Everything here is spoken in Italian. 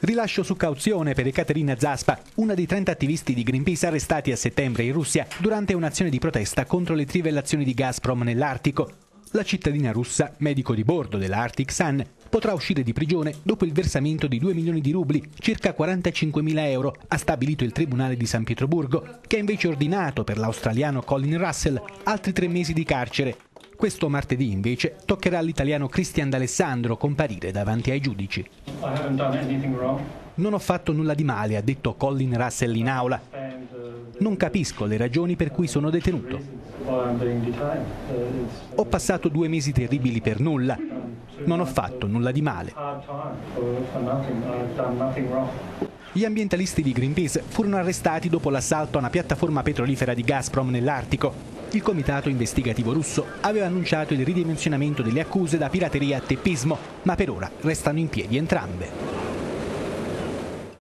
Rilascio su cauzione per Ekaterina Zaspa, una dei 30 attivisti di Greenpeace arrestati a settembre in Russia durante un'azione di protesta contro le trivellazioni di Gazprom nell'Artico. La cittadina russa, medico di bordo dell'Arctic Sun, potrà uscire di prigione dopo il versamento di 2 milioni di rubli, circa 45 mila euro, ha stabilito il Tribunale di San Pietroburgo, che ha invece ordinato per l'australiano Colin Russell altri tre mesi di carcere. Questo martedì invece toccherà all'italiano Cristian D'Alessandro comparire davanti ai giudici. Non ho fatto nulla di male, ha detto Colin Russell in aula. Non capisco le ragioni per cui sono detenuto. Ho passato due mesi terribili per nulla. Non ho fatto nulla di male. Gli ambientalisti di Greenpeace furono arrestati dopo l'assalto a una piattaforma petrolifera di Gazprom nell'Artico. Il comitato investigativo russo aveva annunciato il ridimensionamento delle accuse da pirateria a teppismo, ma per ora restano in piedi entrambe.